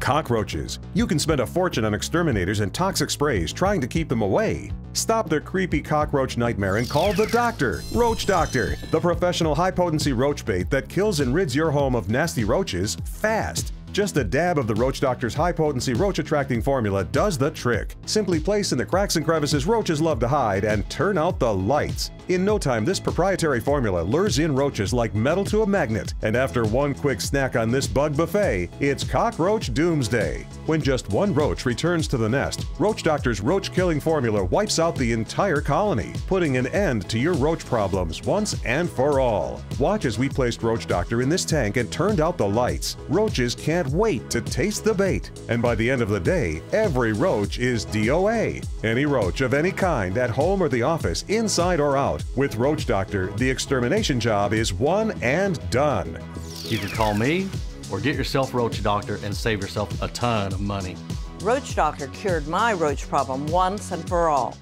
Cockroaches. You can spend a fortune on exterminators and toxic sprays trying to keep them away. Stop the creepy cockroach nightmare and call the doctor, Roach Doctor, the professional high potency roach bait that kills and rids your home of nasty roaches fast. Just a dab of the Roach Doctor's high-potency roach-attracting formula does the trick. Simply place in the cracks and crevices roaches love to hide and turn out the lights. In no time, this proprietary formula lures in roaches like metal to a magnet, and after one quick snack on this bug buffet, it's cockroach doomsday. When just one roach returns to the nest, Roach Doctor's roach-killing formula wipes out the entire colony, putting an end to your roach problems once and for all. Watch as we placed Roach Doctor in this tank and turned out the lights. Roaches can't wait to taste the bait, and by the end of the day, every roach is DOA. Any roach of any kind, at home or the office, inside or out, with Roach Doctor, the extermination job is one and done. You can call me or get yourself Roach Doctor and save yourself a ton of money. Roach Doctor cured my roach problem once and for all.